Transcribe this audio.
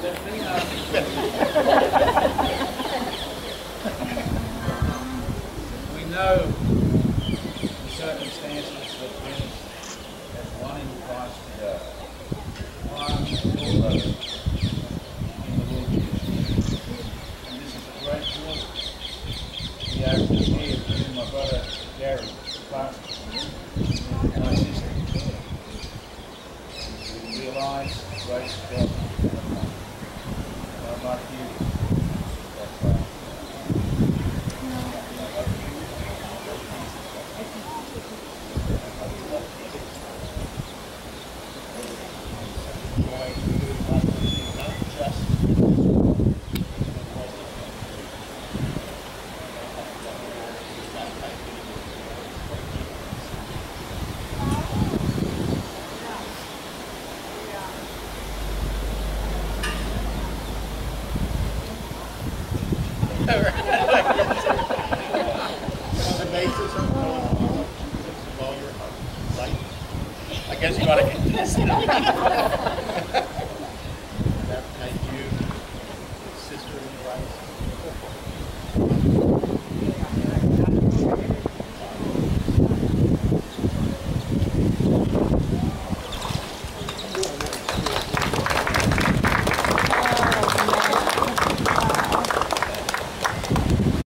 We know the circumstances that bring as one in Christ today. One your brother in the Lord Jesus. And this is a great joy. We are here with my brother Gary Clark and my sister. We realise the grace of God. And I'd like you to pray. the basis of of all your life. I guess you gotta get this. Baptize you, sister in Christ.